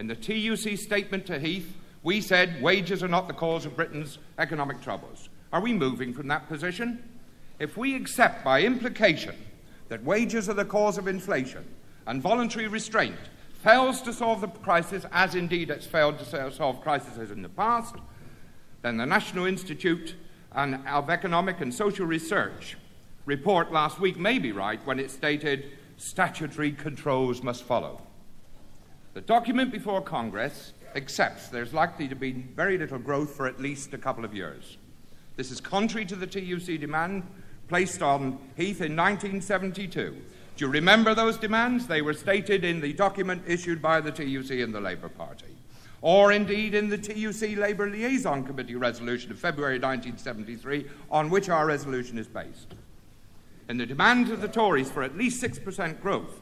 In the TUC statement to Heath, we said wages are not the cause of Britain's economic troubles. Are we moving from that position? If we accept by implication that wages are the cause of inflation and voluntary restraint fails to solve the crisis, as indeed it's failed to solve crises in the past, then the National Institute of Economic and Social Research report last week may be right when it stated statutory controls must follow. Document before Congress accepts there's likely to be very little growth for at least a couple of years. This is contrary to the TUC demand placed on Heath in 1972. Do you remember those demands? They were stated in the document issued by the TUC and the Labour Party, or indeed in the TUC Labour Liaison Committee resolution of February 1973, on which our resolution is based. In the demands of the Tories for at least 6% growth,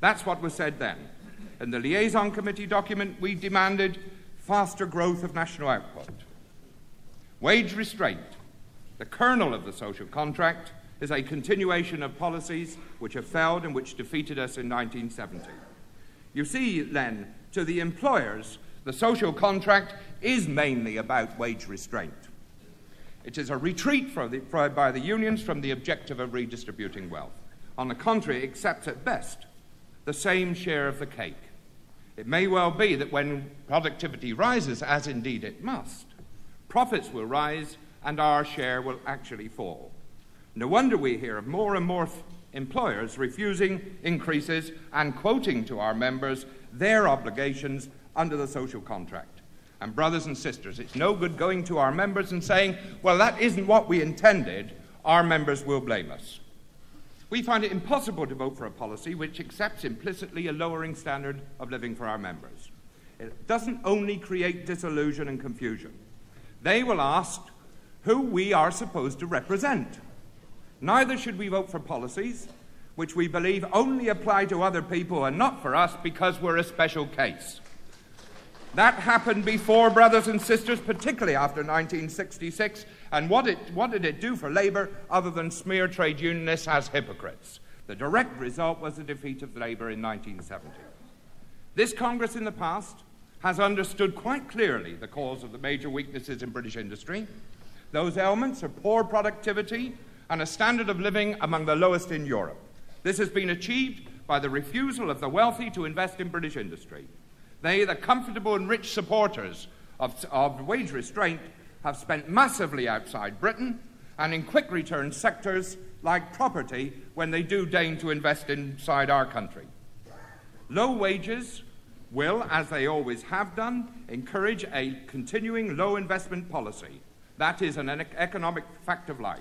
that's what was said then. In the Liaison Committee document, we demanded faster growth of national output. Wage restraint, the kernel of the social contract, is a continuation of policies which have failed and which defeated us in 1970. You see, then, to the employers, the social contract is mainly about wage restraint. It is a retreat the, by the unions from the objective of redistributing wealth. On the contrary, it accepts at best the same share of the cake. It may well be that when productivity rises, as indeed it must, profits will rise and our share will actually fall. No wonder we hear of more and more employers refusing increases and quoting to our members their obligations under the social contract. And, brothers and sisters, it's no good going to our members and saying, well, that isn't what we intended. Our members will blame us. We find it impossible to vote for a policy which accepts implicitly a lowering standard of living for our members. It doesn't only create disillusion and confusion. They will ask who we are supposed to represent. Neither should we vote for policies which we believe only apply to other people and not for us because we're a special case. That happened before, brothers and sisters, particularly after 1966. And what, it, what did it do for Labour other than smear trade unionists as hypocrites? The direct result was the defeat of Labour in 1970. This Congress in the past has understood quite clearly the cause of the major weaknesses in British industry. Those elements are poor productivity and a standard of living among the lowest in Europe. This has been achieved by the refusal of the wealthy to invest in British industry. They, the comfortable and rich supporters of, of wage restraint, have spent massively outside Britain and in quick return sectors like property when they do deign to invest inside our country. Low wages will, as they always have done, encourage a continuing low investment policy. That is an economic fact of life.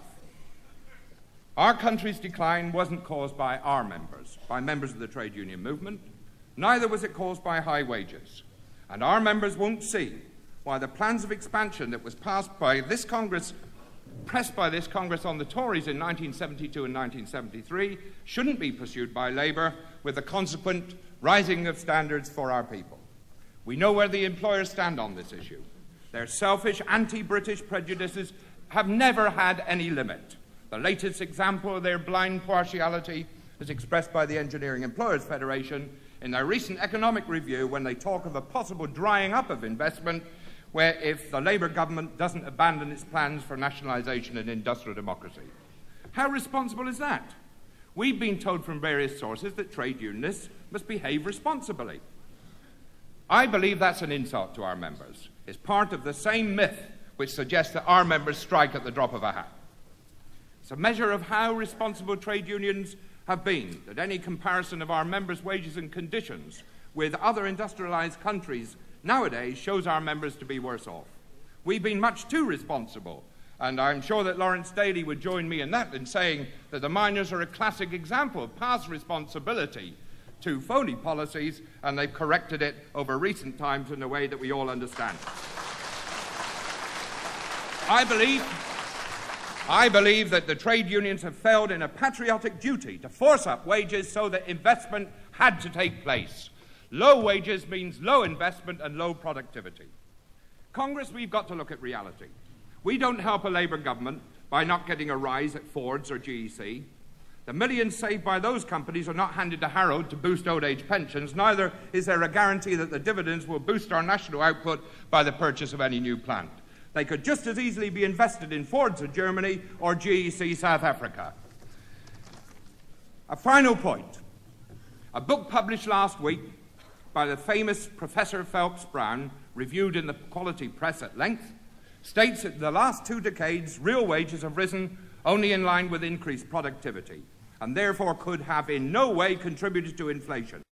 Our country's decline wasn't caused by our members, by members of the trade union movement. Neither was it caused by high wages. And our members won't see why the plans of expansion that was passed by this Congress, pressed by this Congress on the Tories in 1972 and 1973, shouldn't be pursued by Labour with the consequent rising of standards for our people. We know where the employers stand on this issue. Their selfish, anti British prejudices have never had any limit. The latest example of their blind partiality is expressed by the Engineering Employers Federation in their recent economic review when they talk of a possible drying up of investment where if the Labour government doesn't abandon its plans for nationalisation and industrial democracy. How responsible is that? We've been told from various sources that trade unionists must behave responsibly. I believe that's an insult to our members. It's part of the same myth which suggests that our members strike at the drop of a hat. It's a measure of how responsible trade unions have been that any comparison of our members' wages and conditions with other industrialized countries nowadays shows our members to be worse off. We've been much too responsible, and I'm sure that Lawrence Daly would join me in that in saying that the miners are a classic example of past responsibility to phony policies, and they've corrected it over recent times in a way that we all understand. I believe I believe that the trade unions have failed in a patriotic duty to force up wages so that investment had to take place. Low wages means low investment and low productivity. Congress, we've got to look at reality. We don't help a Labour government by not getting a rise at Ford's or GEC. The millions saved by those companies are not handed to Harrow to boost old age pensions. Neither is there a guarantee that the dividends will boost our national output by the purchase of any new plant. They could just as easily be invested in Fords of Germany or GEC South Africa. A final point. A book published last week by the famous Professor Phelps Brown, reviewed in the quality press at length, states that the last two decades, real wages have risen only in line with increased productivity and therefore could have in no way contributed to inflation.